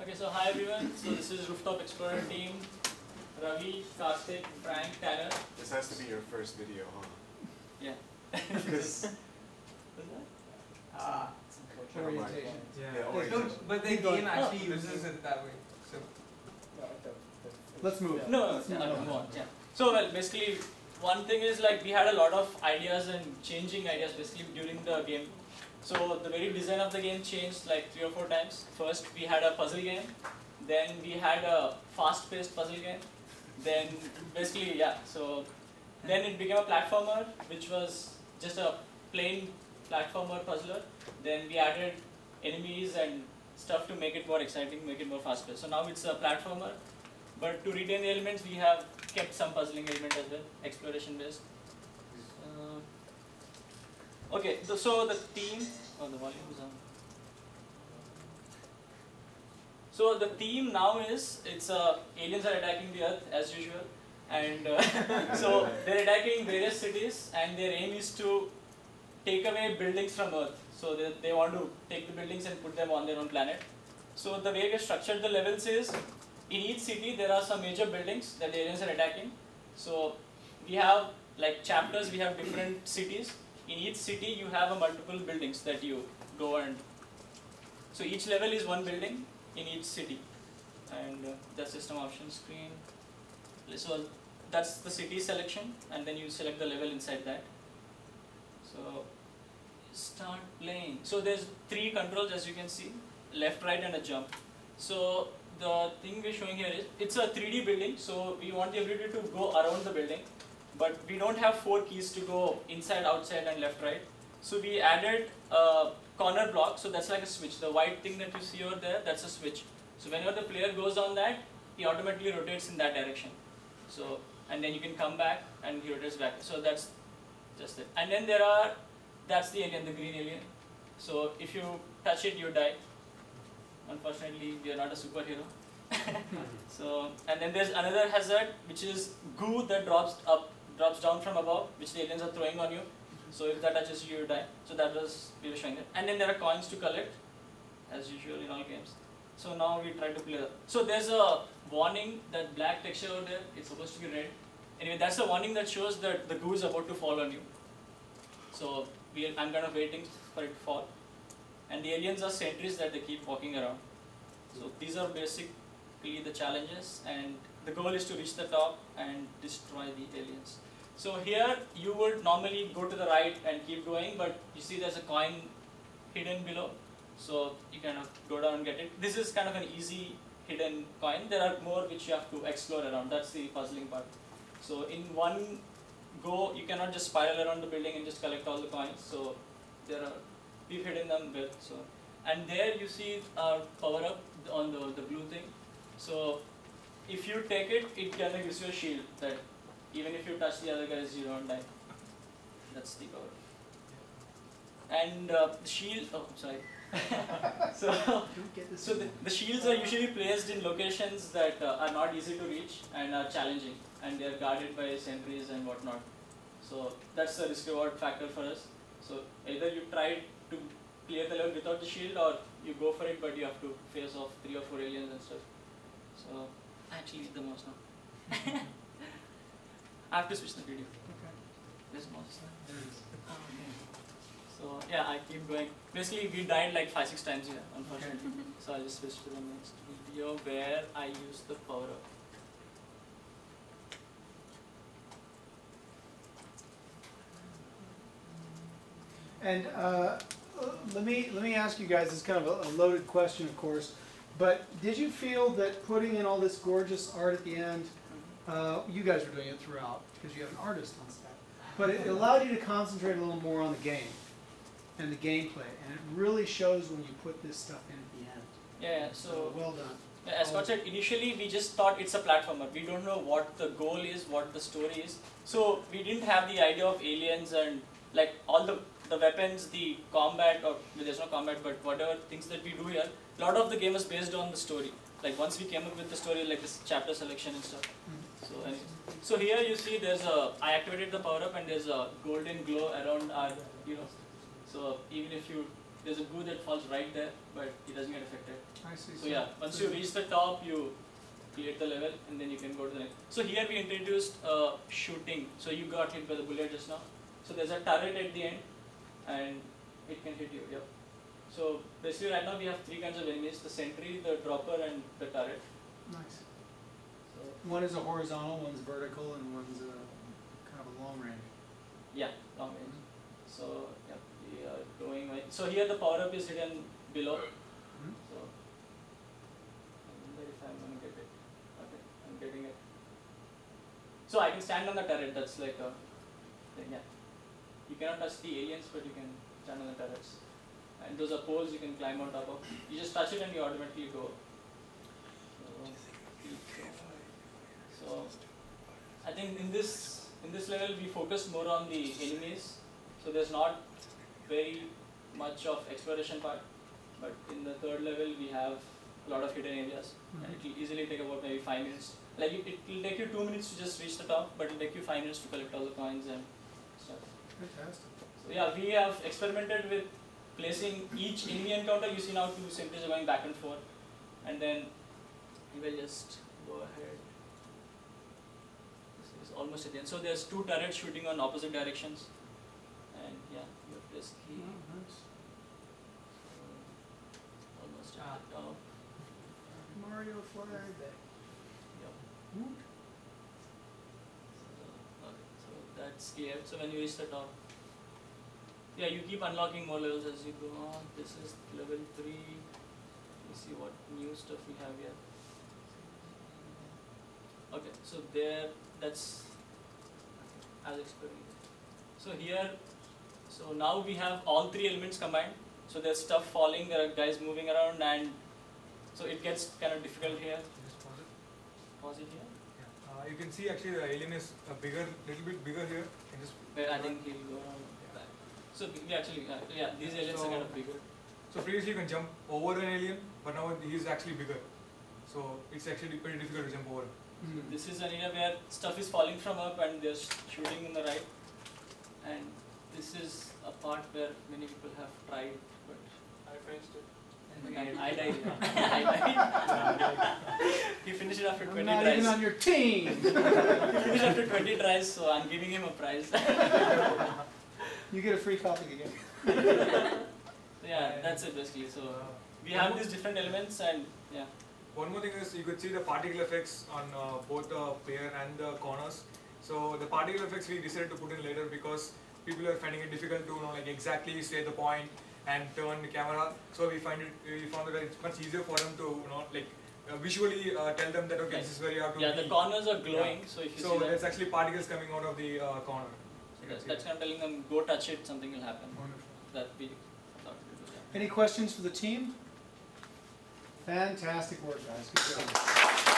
Okay, so hi everyone. So this is Rooftop Explorer team. Ravi, Karthik, Frank, Tanner. This has to be your first video, huh? Yeah. 'Cause- Ah, Never mind. orientation. yeah, No, orientation. but the Keep game actually Oh. uses it that way. So Let's move. No, no, no, no, no, yeah. So well, basically, one thing is like we had a lot of ideas and changing ideas basically during the game. So the very design of the game changed like three or four times. First we had a puzzle game, then we had a fast-paced puzzle game, then basically yeah. So then it became a platformer, which was just a plain platformer puzzler. Then we added enemies and stuff to make it more exciting, make it more fast-paced. So now it's a platformer, but to retain the elements, we have kept some puzzling element as well, exploration based. Uh, okay, so, so the theme, oh the volume is on. So the theme now is it's uh, aliens are attacking the earth as usual, and uh, so they're attacking various cities, and their aim is to take away buildings from earth. So they, they want to take the buildings and put them on their own planet. So the way we structured the levels is in each city there are some major buildings that the aliens are attacking. So we have like chapters, we have different cities. In each city you have a multiple buildings that you go and so each level is one building in each city. And uh, the system options screen. So that's the city selection and then you select the level inside that. So start playing. So there's three controls as you can see, left, right and a jump. So the thing we're showing here is, it's a 3D building, so we want the ability to go around the building, but we don't have four keys to go inside, outside and left, right. So we added a corner block, so that's like a switch. The white thing that you see over there, that's a switch. So whenever the player goes on that, he automatically rotates in that direction. So, and then you can come back and he rotates back. So that's just it. And then there are, that's the alien, the green alien. So if you touch it, you die. Unfortunately, we are not a superhero. Mm-hmm. so, and then there's another hazard, which is goo that drops up, drops down from above, which the aliens are throwing on you. So if that touches you, you die. So that was, we were showing that. And then there are coins to collect, as usual in all games. So now we try to play. So there's a warning that black texture over there, it's supposed to be red. Anyway, that's a warning that shows that the goo is about to fall on you. So we, I'm kind of waiting for it to fall. And the aliens are sentries that they keep walking around. So these are basically the challenges and the goal is to reach the top and destroy the aliens. So here you would normally go to the right and keep going but you see there's a coin hidden below. So you kind of go down and get it. This is kind of an easy hidden coin. There are more which you have to explore around. That's the puzzling part. So in one go, you cannot just spiral around the building and just collect all the coins. So there are we've hidden them well. So and there you see our power up on the the blue thing. So if you take it, it kind of gives you a shield that even if you touch the other guys, you don't die. That's the power. And uh, the shield. Oh, sorry. so so the, the shields are usually placed in locations that uh, are not easy to reach and are challenging, and they are guarded by sentries and whatnot. So that's the risk reward factor for us. So either you try to clear the level without the shield, or you go for it, but you have to face off three or four aliens and stuff. So actually the most now. I have to switch the video. Okay. There's mouse. Oh, okay. So yeah, I keep going. Basically, we died like five, six times here, unfortunately. so I'll just switch to the next video where I use the power up. And uh, let me let me ask you guys. It's kind of a, a loaded question, of course. But did you feel that putting in all this gorgeous art at the end, uh, you guys were doing it throughout because you have an artist on staff, but it allowed you to concentrate a little more on the game and the gameplay, and it really shows when you put this stuff in at the end. Yeah, yeah, so well done. As Scott said, initially we just thought it's a platformer. We don't know what the goal is, what the story is. So we didn't have the idea of aliens and like all the the weapons, the combat, or well, there's no combat, but whatever things that we do here. A lot of the game is based on the story. Like once we came up with the story, like this chapter selection and stuff. So so here you see there's a I activated the power up and there's a golden glow around our you know. So even if you there's a goo that falls right there, but it doesn't get affected. I see. So yeah, once you reach the top, you clear the level, and then you can go to the next. So here we introduced uh, shooting. So you got hit by the bullet just now. So there's a turret at the end, and it can hit you. Yep. So basically, right now we have three kinds of enemies: the sentry, the dropper, and the turret. Nice. One is a horizontal, one's vertical, and one's a kind of a long range. yeah, long range. So yeah, we are so here the power up is hidden below. Mhm. So I wonder if I'm gonna get it. Okay, I'm getting it. So I can stand on the turret. That's like a thing. Yeah. You cannot touch the aliens, but you can stand on the turrets. And those are poles you can climb on top of. You just touch it and you automatically go. So, so I think in this in this level we focus more on the enemies. So there's not very much of exploration part. But in the third level we have a lot of hidden areas. Mm-hmm. And it will easily take about maybe five minutes. Like it, will take you two minutes to just reach the top, but it will take you five minutes to collect all the coins and stuff. Fantastic. So yeah, we have experimented with placing each enemy encounter. You see now two are going back and forth, and then we will just go ahead. This almost at the end. So there's two turrets shooting on opposite directions, and yeah, you have placed the Oh, nice. uh, almost at the top. Mario flag. Yep. So, okay, so that's clear. So when you reach the top, yeah, you keep unlocking more levels as you go on. This is level three. Let's see what new stuff we have here. Okay, so there, that's as experimented. So here, so now we have all three elements combined. So there's stuff falling, there are guys moving around, and so it gets kind of difficult here. Just pause it. Pause it here. Yeah. Uh, you can see actually the alien is a bigger, little bit bigger here. Can just Where I think he'll go around back. So we actually, uh, yeah, these aliens are kind of bigger. so previously you can jump over an alien, but now he is actually bigger. So it's actually pretty difficult to jump over. Mm. This is an area where stuff is falling from up and they're shooting in the right. And this is a part where many people have tried, but I finished it. I, I died. I died. he finished it after I'm 20 not tries. even on your team. he finished after 20 tries, so I'm giving him a prize. you get a free copy again. Yeah, that's it basically. So we have these different elements and yeah. One more thing is you could see the particle effects on uh, both the player and the corners. So the particle effects we decided to put in later because people are finding it difficult to you know like exactly say the point and turn the camera. So we find it we found that it's much easier for them to you know like uh, visually uh, tell them that okay Yes. this is where you have to Yeah, the corners are glowing, so if you So see there's that, actually particles coming out of the uh, corner. so that's, that's kind of telling them go touch it, something will happen. Wonderful. That we. do. Any questions for the team? Fantastic work, guys.